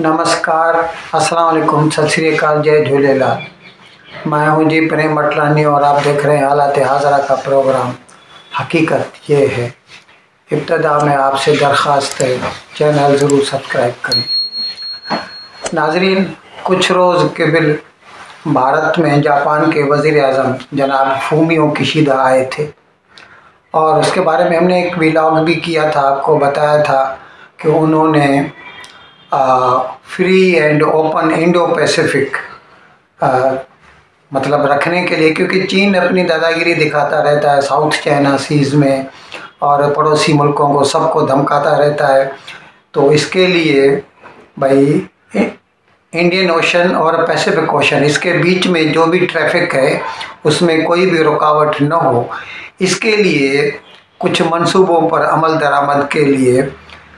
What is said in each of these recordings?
नमस्कार अस्सलाम वालेकुम सत श्री अकाल, जय झूलेलाल। मैं हूँ जी प्रेम अटलानी और आप देख रहे हैं हालात हाजरा का प्रोग्राम। हकीकत ये है, इब्तदा में आपसे दरख्वास्त है, चैनल ज़रूर सब्सक्राइब करें। नाजरीन, कुछ रोज़ के बिल भारत में जापान के वज़ी अजम जनाब फूमियो किशीदा आए थे। और उसके बारे में हमने एक व्लॉग भी किया था, आपको बताया था कि उन्होंने free and open Indo Pacific मतलब रखने के लिए, क्योंकि चीन अपनी दादागिरी दिखाता रहता है साउथ चाइना सीज़ में, और पड़ोसी मुल्कों को सबको धमकाता रहता है। तो इसके लिए भाई इंडियन ओशन और पैसिफिक ओशन इसके बीच में जो भी ट्रैफ़िक है, उसमें कोई भी रुकावट न हो। इसके लिए कुछ मंसूबों पर अमल दरामद के लिए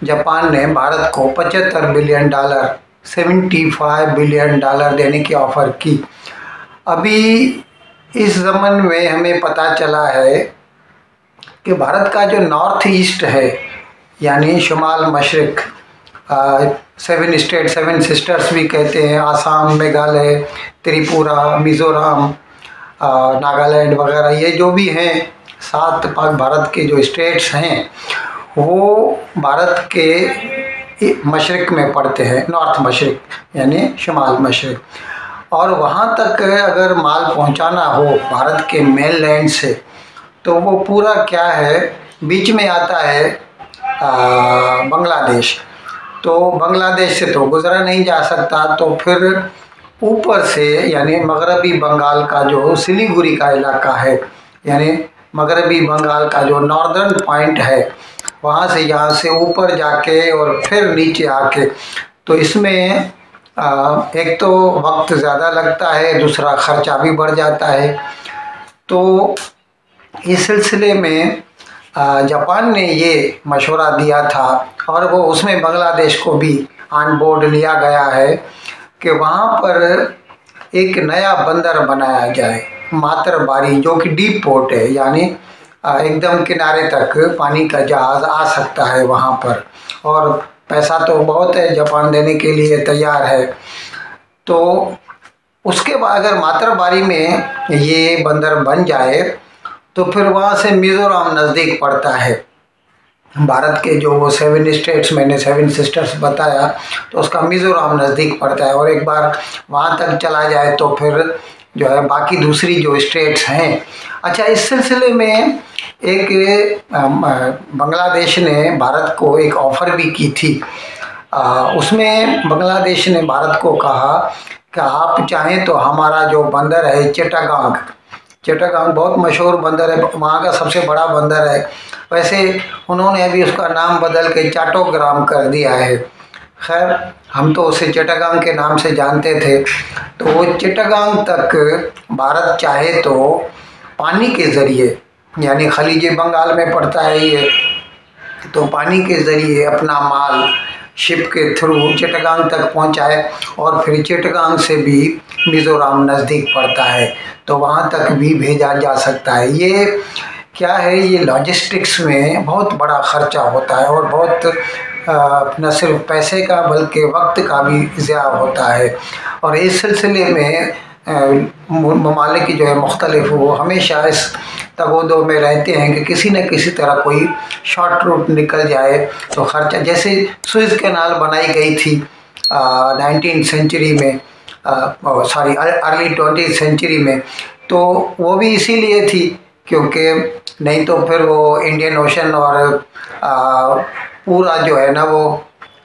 जापान ने भारत को 75 बिलियन डॉलर 75 बिलियन डॉलर देने की ऑफ़र की। अभी इस ज़मन में हमें पता चला है कि भारत का जो नॉर्थ ईस्ट है, यानी शुमाल, मशरक सेवन स्टेट, सेवन सिस्टर्स भी कहते हैं, आसाम, मेघालय, त्रिपुरा, मिज़ोरम नागालैंड वगैरह, ये जो भी हैं, सात पाक भारत के जो स्टेट्स हैं वो भारत के मशरक़ में पड़ते हैं, नॉर्थ मशरक़, यानी शुमाल मशरक़। और वहाँ तक अगर माल पहुँचाना हो भारत के मेन लैंड से तो वो पूरा क्या है, बीच में आता है बांग्लादेश। तो बांग्लादेश से तो गुज़रा नहीं जा सकता तो फिर ऊपर से, यानी मगरबी बंगाल का जो सिलीगुड़ी का इलाका है, यानी मगरबी बंगाल का जो नॉर्दर्न पॉइंट है वहाँ से यहाँ से ऊपर जाके और फिर नीचे आके। तो इसमें एक तो वक्त ज़्यादा लगता है, दूसरा ख़र्चा भी बढ़ जाता है। तो इस सिलसिले में जापान ने ये मशवरा दिया था और वो उसमें बांग्लादेश को भी ऑन बोर्ड लिया गया है कि वहाँ पर एक नया बंदर बनाया जाए मातर बारी जो कि डीप पोर्ट है, यानी एकदम किनारे तक पानी का जहाज़ आ सकता है वहाँ पर। और पैसा तो बहुत है, जापान देने के लिए तैयार है। तो उसके बाद अगर मातरबारी में ये बंदर बन जाए तो फिर वहाँ से मिज़ोरम नज़दीक पड़ता है। भारत के जो वो सेवन स्टेट्स मैंने सेवन सिस्टर्स बताया तो उसका मिज़ोरम नज़दीक पड़ता है। और एक बार वहाँ तक चला जाए तो फिर जो है बाकी दूसरी जो स्टेट्स हैं। अच्छा इस सिलसिले में एक बांग्लादेश ने भारत को एक ऑफ़र भी की थी। आ, उसमें बांग्लादेश ने भारत को कहा कि आप चाहें तो हमारा जो बंदर है चटागांग चटागांग बहुत मशहूर बंदर है वहाँ का सबसे बड़ा बंदर है। वैसे उन्होंने अभी उसका नाम बदल के चाटोग्राम कर दिया है। खैर हम तो उसे चटागांग के नाम से जानते थे। तो वो चिटागांग तक भारत चाहे तो पानी के ज़रिए यानी खलीज बंगाल में पड़ता है ये। तो पानी के ज़रिए अपना माल शिप के थ्रू चिटगांग तक पहुँचाए और फिर चिटगांग से भी मिज़ोरम नज़दीक पड़ता है। तो वहाँ तक भी भेजा जा सकता है। ये क्या है? ये लॉजिस्टिक्स में बहुत बड़ा ख़र्चा होता है और बहुत न सिर्फ़ पैसे का बल्कि वक्त का भी ज़्या होता है। और इस सिलसिले में ममालिक जो है मुख्तलिफ़ वो हमेशा इस तगोदो में रहते हैं कि किसी न किसी तरह कोई शॉर्ट रूट निकल जाए तो खर्चा जैसे स्विस कैनाल बनाई गई थी नाइनटीन सेंचुरी में सॉरी अर्ली ट्वेंटी सेंचुरी में तो वो भी इसीलिए थी क्योंकि नहीं तो फिर वो इंडियन ओशन और आ, पूरा जो है ना वो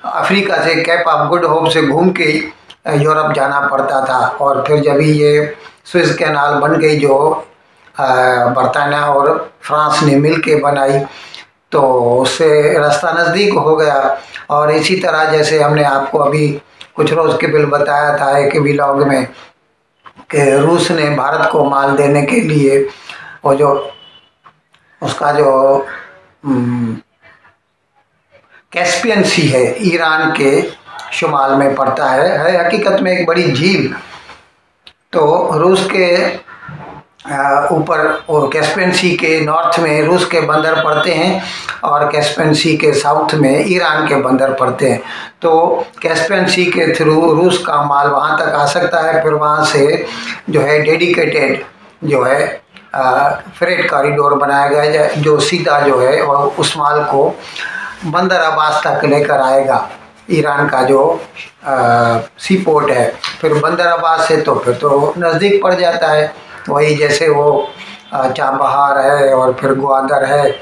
अफ्रीका से कैप ऑफ़ गुड होप से घूम के यूरोप जाना पड़ता था और फिर जब ये स्विस कैनाल बन गई जो बरतानिया और फ्रांस ने मिल के बनाई तो उससे रास्ता नज़दीक हो गया। और इसी तरह जैसे हमने आपको अभी कुछ रोज़ के बिल बताया था एक व्लॉग में कि रूस ने भारत को माल देने के लिए वो जो, उसका जो कैस्पियन सी है, ईरान के शुमाल में पड़ता है। है, हकीकत में एक बड़ी झील तो रूस के ऊपर और कैस्पियन सी के नॉर्थ में रूस के बंदर पड़ते हैं और कैस्पियन सी के साउथ में ईरान के बंदर पड़ते हैं। तो कैस्पियन सी के थ्रू रूस का माल वहाँ तक आ सकता है, फिर वहाँ से जो है डेडिकेटेड जो है फ्रेट कॉरिडोर बनाया गया जो सीधा जो है और उस माल को बंदर अब्बास तक लेकर आएगा। ईरान का जो सी पोर्ट है, फिर बंदर अब्बास से तो फिर तो नज़दीक पड़ जाता है। वही जैसे वो चाबहार है और फिर ग्वादर है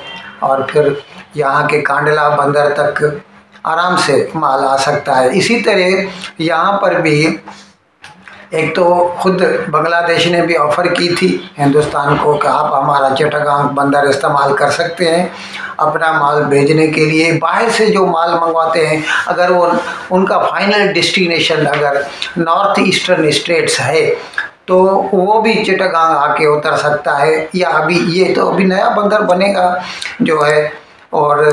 और फिर यहाँ के कांडला बंदर तक आराम से माल आ सकता है। इसी तरह यहाँ पर भी एक तो खुद बांग्लादेश ने भी ऑफ़र की थी हिंदुस्तान को कि आप हमारा चटगांग बंदर इस्तेमाल कर सकते हैं अपना माल भेजने के लिए। बाहर से जो माल मंगवाते हैं, अगर वो उनका फाइनल डेस्टिनेशन अगर नॉर्थ ईस्टर्न स्टेट्स है तो वो भी चिटागांग आके उतर सकता है। या अभी ये तो अभी नया बंदर बनेगा जो है, और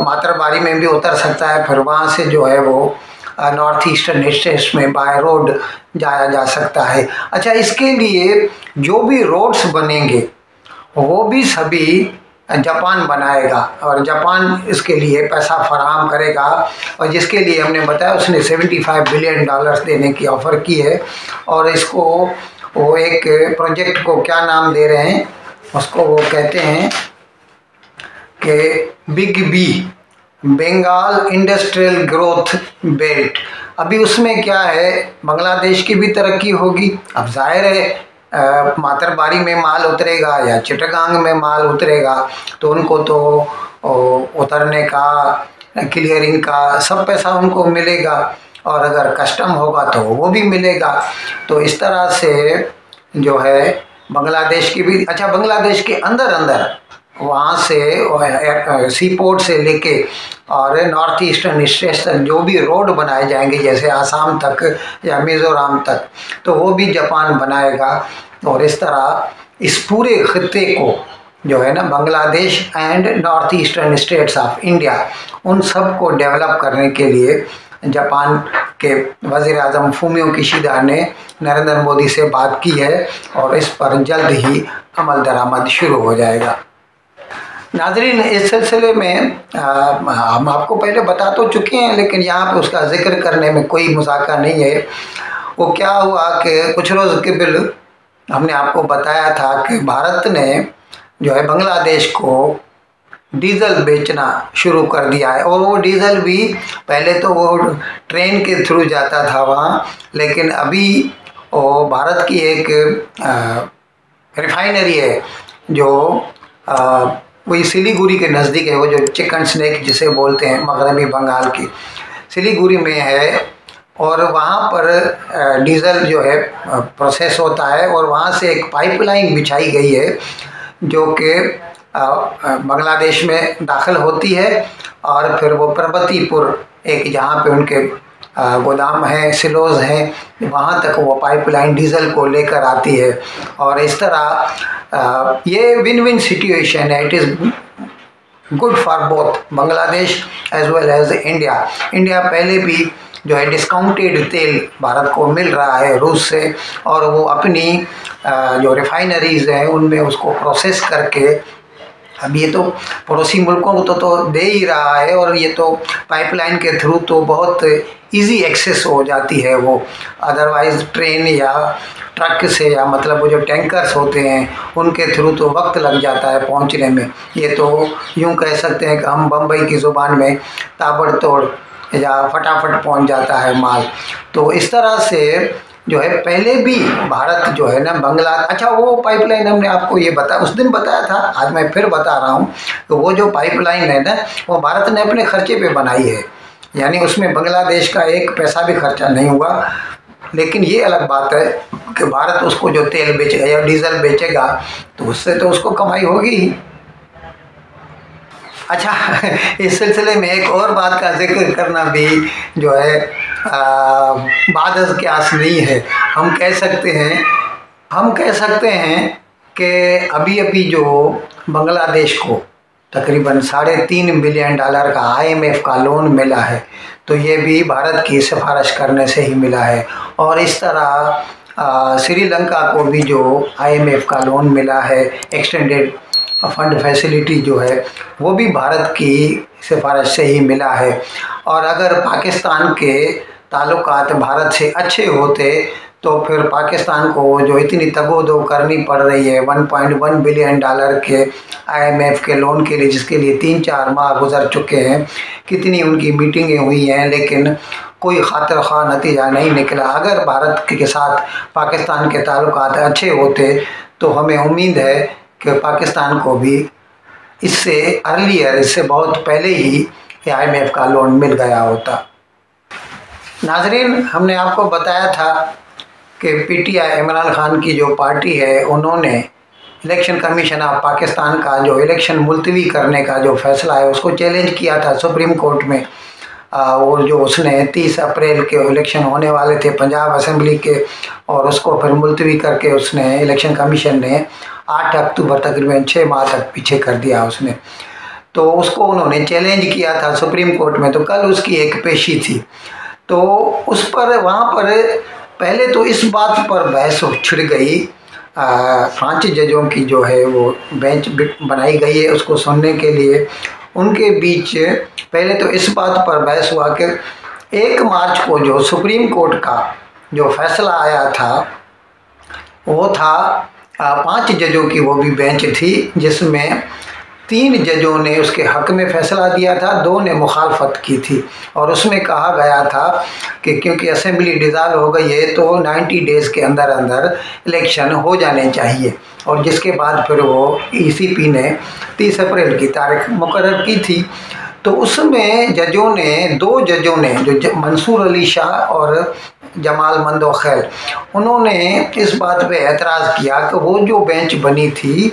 मातरबारी में भी उतर सकता है, फिर वहाँ से जो है वो नॉर्थ ईस्टर्न स्टेट्स में बाय रोड जाया जा सकता है। अच्छा इसके लिए जो भी रोड्स बनेंगे, वो भी सभी जापान बनाएगा और जापान इसके लिए पैसा फराहम करेगा और जिसके लिए हमने बताया उसने 75 बिलियन डॉलर्स देने की ऑफ़र की है और इसको वो एक प्रोजेक्ट को क्या नाम दे रहे हैं, उसको वो कहते हैं कि big B Bengal industrial growth belt अभी उसमें क्या है? बांग्लादेश की भी तरक्की होगी। अब ज़ाहिर है मातरबारी में माल उतरेगा या चिटगांग में माल उतरेगा तो उनको तो उतरने का क्लियरिंग का सब पैसा उनको मिलेगा। और अगर कस्टम होगा तो वो भी मिलेगा। तो इस तरह से जो है, बांग्लादेश की भी अच्छा बांग्लादेश के अंदर अंदर वहाँ से सी पोर्ट से लेके और नॉर्थ ईस्टर्न तक जो भी रोड बनाए जाएँगे, जैसे आसाम तक या मिज़ोरम तक तो वो भी जापान बनाएगा। और इस तरह इस पूरे खत्े को जो है ना, Bangladesh and north eastern states of India उन सबको डेवलप करने के लिए जापान के वज़ी अजम फूमियो किशिदा ने नरेंद्र मोदी से बात की है और इस पर जल्द ही अमल दरामद शुरू हो जाएगा। नाजरीन इस सिलसिले में हम आपको पहले बता तो चुके हैं लेकिन यहाँ पे उसका ज़िक्र करने में कोई मुजाका नहीं है। वो क्या हुआ कि कुछ रोज़ के बिल हमने आपको बताया था कि भारत ने जो है बांग्लादेश को डीज़ल बेचना शुरू कर दिया है। और वो डीज़ल भी पहले तो वो ट्रेन के थ्रू जाता था वहाँ लेकिन अभी वो भारत की एक रिफाइनरी है जो आ, वही सिलीगुड़ी के नज़दीक है, वो जो चिकन स्नैक जिसे बोलते हैं, मगरबी बंगाल की। सिलीगुड़ी में है और वहाँ पर डीज़ल जो है प्रोसेस होता है और वहाँ से एक पाइपलाइन बिछाई गई है, जो कि बांग्लादेश में दाखिल होती है और फिर वो प्रबतीपुर एक जहाँ पे उनके गोदाम हैं, सिलोज हैं, वहाँ तक वो पाइपलाइन डीजल को लेकर आती है। और इस तरह ये विन विन सिचुएशन है। It is good for both Bangladesh as well as India India पहले भी जो है डिस्काउंटेड तेल भारत को मिल रहा है रूस से, और वो अपनी जो रिफाइनरीज हैं, उनमें उसको प्रोसेस करके अब ये तो पड़ोसी मुल्कों को तो, तो दे ही रहा है और ये तो पाइपलाइन के थ्रू तो बहुत इजी एक्सेस हो जाती है वो। अदरवाइज़ ट्रेन या ट्रक से या मतलब वो जो टैंकर्स होते हैं उनके थ्रू तो वक्त लग जाता है पहुँचने में। ये तो यूँ कह सकते हैं कि हम बम्बई की ज़ुबान में ताबड़तोड़ या फटाफट पहुँच जाता है माल। तो इस तरह से जो है, पहले भी भारत जो है ना, बंगला अच्छा वो पाइपलाइन हमने आपको ये बताया, उस दिन बताया था, आज मैं फिर बता रहा हूँ तो वो जो पाइपलाइन है ना, वो भारत ने अपने खर्चे पे बनाई है। यानी उसमें बांग्लादेश का एक पैसा भी खर्चा नहीं हुआ। लेकिन ये अलग बात है कि भारत उसको जो तेल बेचेगा या डीजल बेचेगा तो उससे तो उसको कमाई होगी ही। अच्छा इस सिलसिले में एक और बात का ज़िक्र करना भी जो है बाद के आस नहीं है। हम कह सकते हैं, हम कह सकते हैं कि अभी अभी जो बांग्लादेश को तकरीबन साढ़े तीन बिलियन डॉलर का आईएमएफ का लोन मिला है तो ये भी भारत की सिफारिश करने से ही मिला है। और इस तरह श्रीलंका को भी जो आईएमएफ का लोन मिला है, एक्सटेंडेड फंड फैसिलिटी जो है, वो भी भारत की सिफारिश से ही मिला है। और अगर पाकिस्तान के ताल्लुकात भारत से अच्छे होते तो फिर पाकिस्तान को जो इतनी तगोदो करनी पड़ रही है 1.1 बिलियन डॉलर के आईएमएफ के लोन के लिए, जिसके लिए तीन चार माह गुजर चुके हैं। कितनी उनकी मीटिंगें हुई हैं, लेकिन कोई खातर खा नतीजा नहीं निकला। अगर भारत के साथ पाकिस्तान के ताल्लुक अच्छे होते तो हमें उम्मीद है कि पाकिस्तान को भी इससे अर्लियर इससे बहुत पहले ही आईएमएफ का लोन मिल गया होता। नाजरीन, हमने आपको बताया था कि पीटीआई इमरान खान की जो पार्टी है, उन्होंने इलेक्शन कमीशन ऑफ़ पाकिस्तान का जो इलेक्शन मुलतवी करने का जो फैसला है, उसको चैलेंज किया था सुप्रीम कोर्ट में। और जो उसने 30 अप्रैल के इलेक्शन होने वाले थे, पंजाब असेंबली के, और उसको फिर मुलतवी करके उसने इलेक्शन कमीशन ने 8 अक्टूबर तकरीबन छः माह तक पीछे कर दिया उसने। तो उसको उन्होंने चैलेंज किया था सुप्रीम कोर्ट में तो कल उसकी एक पेशी थी। तो उस पर, वहाँ पर पहले तो इस बात पर बहस छिड़ गई। पाँच जजों की जो है वो बेंच बनाई गई है उसको सुनने के लिए। उनके बीच पहले तो इस बात पर बहस हुआ कि एक मार्च को जो सुप्रीम कोर्ट का जो फैसला आया था, वो था पाँच जजों की वो भी बेंच थी, जिसमें तीन जजों ने उसके हक में फैसला दिया था, दो ने मुखालफत की थी। और उसमें कहा गया था कि क्योंकि असेंबली डिज़ाल्व हो गई है तो 90 डेज़ के अंदर अंदर इलेक्शन हो जाने चाहिए। और जिसके बाद फिर वो ईसीपी ने 30 अप्रैल की तारीख मुकर की थी। तो उसमें जजों ने, दो जजों ने, जो मंसूर अली शाह और जमाल मंदो खैर, उन्होंने इस बात पे एतराज़ किया कि वो जो बेंच बनी थी,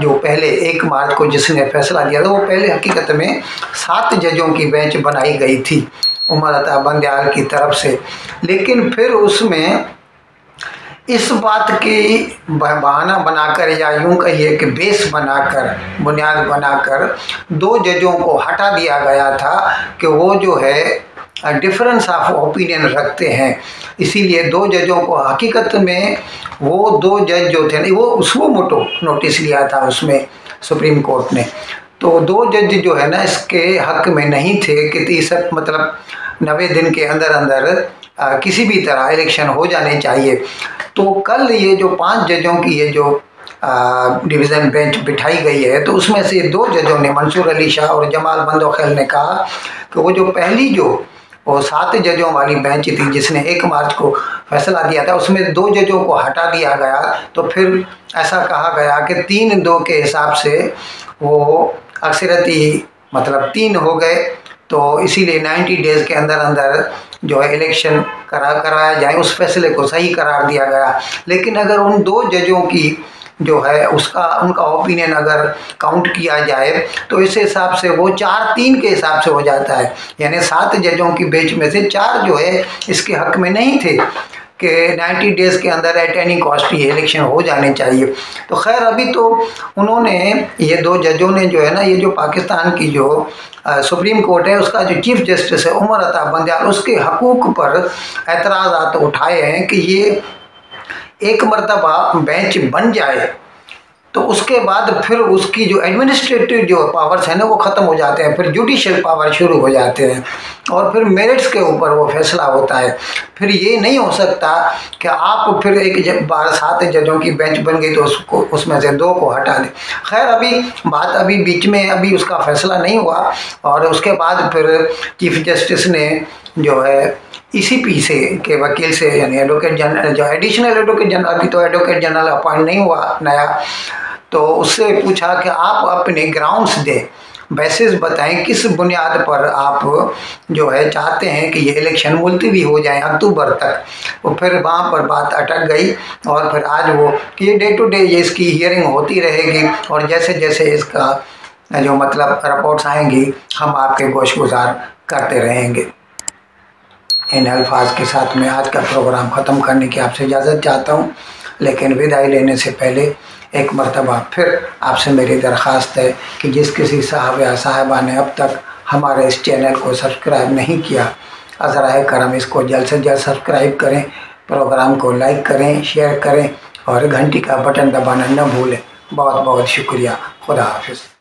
जो पहले एक मार्च को जिसने फैसला दिया था, वो पहले हकीकत में सात जजों की बेंच बनाई गई थी, उमर अता बंदयाल की तरफ़ से। लेकिन फिर उसमें इस बात की बहाना बनाकर या यूँ कहिए कि बेस बनाकर, बुनियाद बनाकर दो जजों को हटा दिया गया था कि वो जो है डिफरेंस ऑफ़ ओपिनियन रखते हैं। इसीलिए दो जजों को हकीकत में वो दो जज जो थे नहीं वो उसको मोटो नोटिस लिया था उसमें सुप्रीम कोर्ट ने। तो दो जज जो है ना, इसके हक में नहीं थे कि तीस मतलब नबे दिन के अंदर अंदर किसी भी तरह इलेक्शन हो जाने चाहिए। तो कल ये जो पाँच जजों की ये जो डिवीज़न बेंच बिठाई गई है तो उसमें से दो जजों ने, मंसूर अली शाह और जमाल बंदोखेल ने कहा कि वो जो पहली जो, वो सात जजों वाली बेंच थी, जिसने एक मार्च को फैसला दिया था, उसमें दो जजों को हटा दिया गया। तो फिर ऐसा कहा गया कि तीन दो के हिसाब से वो अक्सरती मतलब तीन हो गए तो इसीलिए 90 डेज़ के अंदर अंदर जो है इलेक्शन करा, कराया जाए, उस फैसले को सही करार दिया गया। लेकिन अगर उन दो जजों की जो है उसका, उनका ओपिनियन अगर काउंट किया जाए तो इस हिसाब से वो चार तीन के हिसाब से हो जाता है। यानी सात जजों की बेच में से चार जो है इसके हक में नहीं थे। कि 90 डेज़ के अंदर एट एनी कॉस्ट ये इलेक्शन हो जाने चाहिए। तो खैर, अभी तो उन्होंने, ये दो जजों ने जो है ना, ये जो पाकिस्तान की जो सुप्रीम कोर्ट है, उसका जो चीफ जस्टिस है, उमर अता बंदयाल उसके हकूक़ पर एतराज़ात उठाए हैं कि ये एक मरतबा बेंच बन जाए। तो उसके बाद फिर उसकी जो एडमिनिस्ट्रेटिव जो पावर्स हैं ना, वो ख़त्म हो जाते हैं, फिर जुडिशल पावर शुरू हो जाते हैं और फिर मेरिट्स के ऊपर वो फैसला होता है। फिर ये नहीं हो सकता कि आप फिर एक जब बारह, सात जजों की बेंच बन गई तो उसको, उसमें से दो को हटा दें। खैर, अभी बात, अभी बीच में अभी उसका फैसला नहीं हुआ और उसके बाद फिर चीफ जस्टिस ने जो है ईसीपी से के वकील से, यानी एडवोकेट जनरल जो एडिशनल एडवोकेट जनरल अभी तो एडवोकेट जनरल अपॉइंट नहीं हुआ नया। तो उससे पूछा कि आप अपने ग्राउंड्स दें बेसिस बताएँ किस बुनियाद पर आप जो है चाहते हैं कि ये इलेक्शन मुलतवी हो जाए अक्टूबर तक। तो फिर वहाँ पर बात अटक गई और फिर आज वो कि ये डे टू डे ये इसकी हियरिंग होती रहेगी और जैसे जैसे इसका जो मतलब रिपोर्ट्स आएँगी, हम आपके गोश गुजार करते रहेंगे। इन अल्फाज के साथ मैं आज का प्रोग्राम ख़त्म करने की आपसे इजाज़त चाहता हूँ। लेकिन विदाई लेने से पहले एक मरतबा फिर आपसे मेरी दरख्वास्त है कि जिस किसी साहब या साहबा ने अब तक हमारे इस चैनल को सब्सक्राइब नहीं किया अज़रा करम इसको जल्द से जल्द सब्सक्राइब करें, प्रोग्राम को लाइक करें, शेयर करें और घंटी का बटन दबाना न भूलें। बहुत बहुत शुक्रिया। खुदा हाफिज़।